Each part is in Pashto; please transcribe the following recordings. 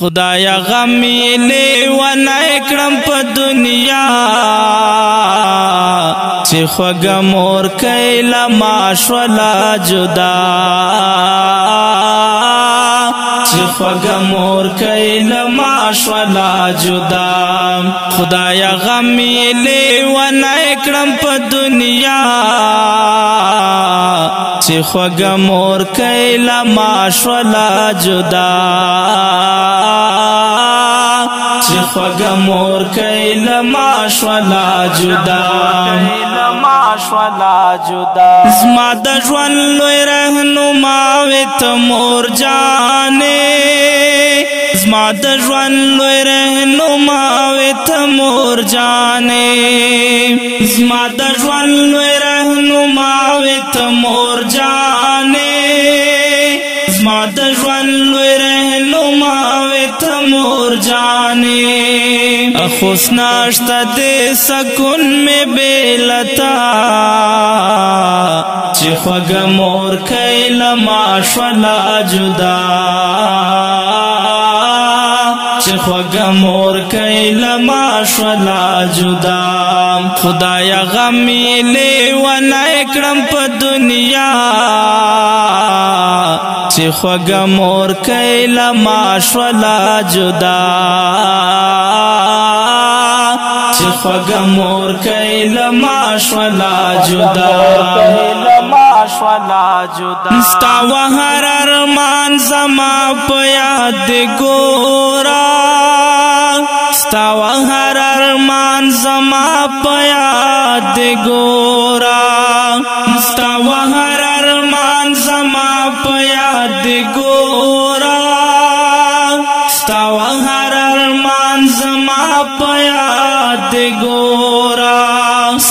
خدایا غم له ونه کړم په دنیا چې خوګ مور کيلا ماشولا جدا چې خوګ مور کيلا ماشولا جدا خدایا غم له ونه کړم په دنیا چې خوګ مور کيله ماشولا جدا چې خوګ مور کيله ماشولا جدا ماشولا جدا زما د ژوند لوی رهنما وت مور جانې زما د ژوند لوی رهنما وت مور جانې زما د ژوند لوی راوي ته مور جانې زما د ژوند لوی رهنما وي ته مور جانې اخوس ناشته دې سکون مې بیلتا چې خوګ مور کيله ما شلا جدا خوګ مور کای لما شلا جدا خدایا غمی لی و نه کړم په دنیا چې خوګ مور کای لما شلا جدا چې خوګ مور کای لما شولا جدا لما شولا جدا مستا وهر ارمان زما په یاد ګورا مستا وهر ارمان زما په یاد ګورا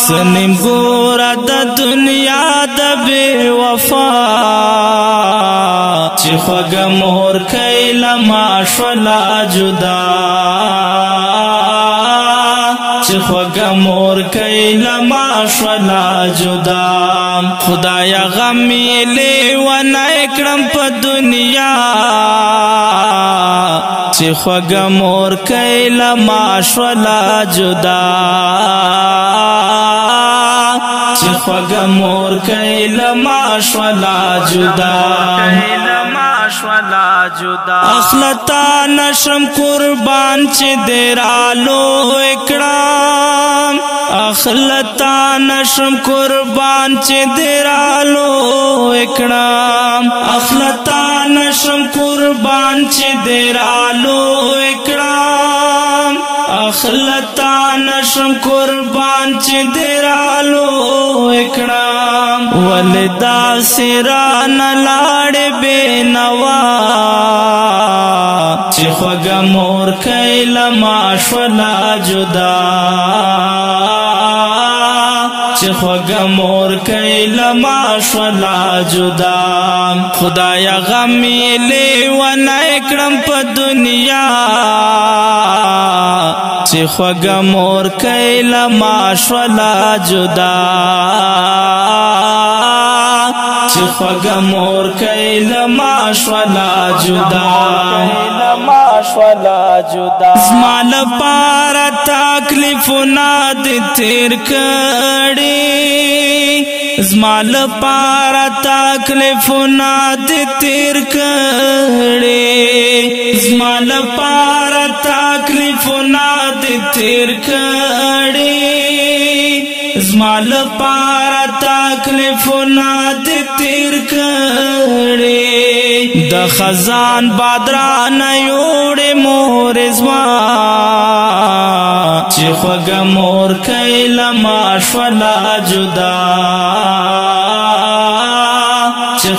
سنیم ګورا د دنیا د بے وفا چې خوګه مهر کيله ما شلا جدا چې خوګه مهر کيله ما شلا جدا خدایا غم له و نه کړم په دنیا چې خوګه مهر کيله ما شلا جدا چې خوګه مور کای لما شولا جدا اخلتا نشم قربان چې درالو اکړم اخلتا نشم قربان چې درالو اکړم اخلتا نشم قربان چې درالو اکړم اخلتا نشم قربان چې درالو اکرام ولدا سران لاړ به نوا چې خوګه مور کيل ما شولا جدا چې خوګه مور کيل ما شولا جدا خدایا غمې له ونه کړم په دنیا چې خوګ مور کيله ماشولا جدا چې خوګ مور کيله ماشولا جدا ماشولا جدا زمال پار تکلیفونه د تیر کړي زمال پار تکلیفونه د تیر کړي زمال پار تکلیفونه فنا د تیر کړي زما لپاره تکلیفونه د تیر کړي د خزان بادران یوړې مور زما چې خوګه مور کيله ما شولا جدا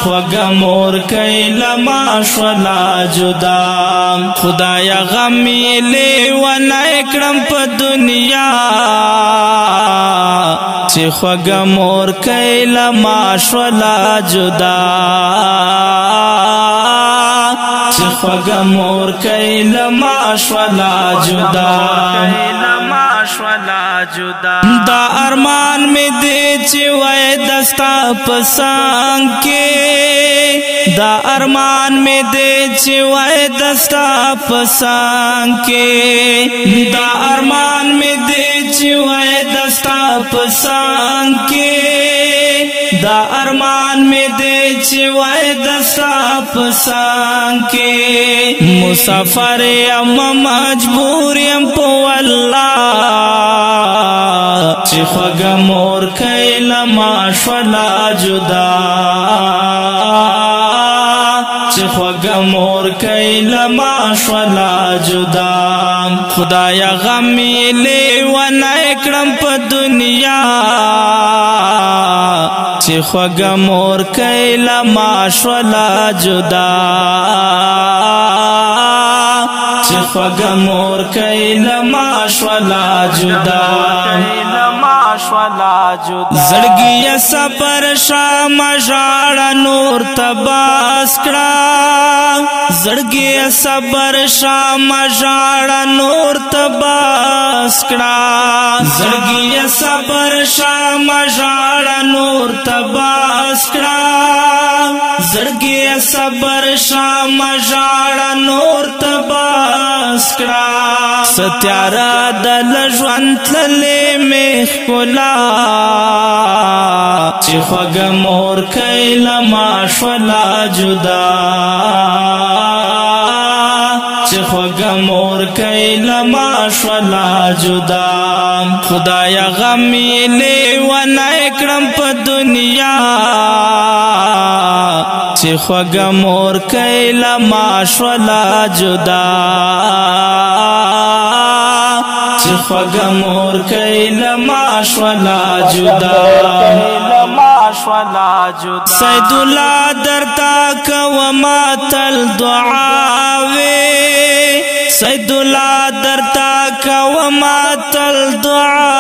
خوګه مور کای لما شلا جدا خدایا غم لی و نه کړم په دنیا چې خوګه مور کای لما شلا جدا چې خوګه مور کای لما شلا جدا شولا جدا دا ارمان می دې چې وای دستا پسان کې دا ارمان می دې چې وای دستا پسان کې دا ارمان می دې چې وای دستا پسان کې دا ارمان می دی چې وای د صاف سان کې مسافر یم مجبور یم په الله چې خوګه مور کيله ما شلا جدا چې خوګه مور کيله ما شلا جدا خدایا غم لی و نه کړم په دنیا چې خوګ مور کيله ماشولا جدا چې خوګ مور کيله ماشولا جدا ولا جدا زړګي صبر شام ژړ نور تباس کړه زړګي صبر شام ژړ نور تباس کړه زړګي صبر شام ژړ نور تباس کړه زړګي صبر شام ژړ نور تباس کړه ستیارا د ژوند تللې می خلا چې خوګ مور کيله ما شلا جدا چې خوګ مور کيله ما شلا جدا خدای غمې له ونه کړم په دنیا چې خوګ مور کيلا ماشولا جدا چې خوګ مور کيلا ماشولا جدا سید الله درتا کو ما تل دعا وې سید الله درتا کو ما تل دعا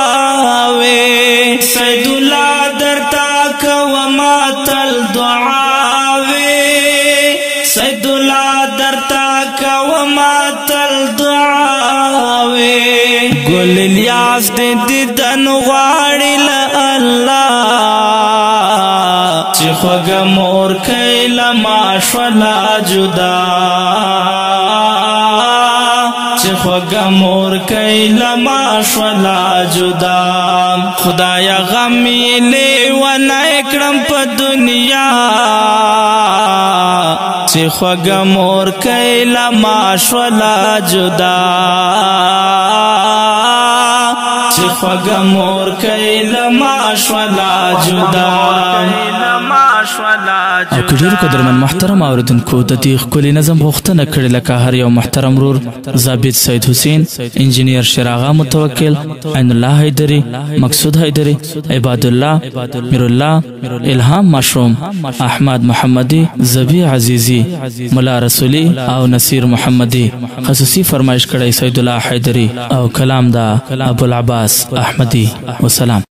الیاس دې دیدن غواړي ل الله چې خوګ مور کيله ما شلا جدا چې خوګ مور کيله ما شلا جدا خدایا غم له و نه کړم په دنیا چې خوګ مور کيله ما شلا جدا خوګ مور کيل ما شولا جدا او کډیر قدرمن محترم اوریدونکو د دې خپل نظم غوښتنه کړې لکه هر یو محترم رور زابط سید حسین انجنیر شراغا متوکل عین الله حیدری مقصود حیدری عباد الله میر الله الهام مشروم احمد محمدی زبی عزیزی مولا رسولی او نصیر محمدی خصوصي فرمایش کړی سید الله حیدری او کلام دا ابو العباس احمدی وسلام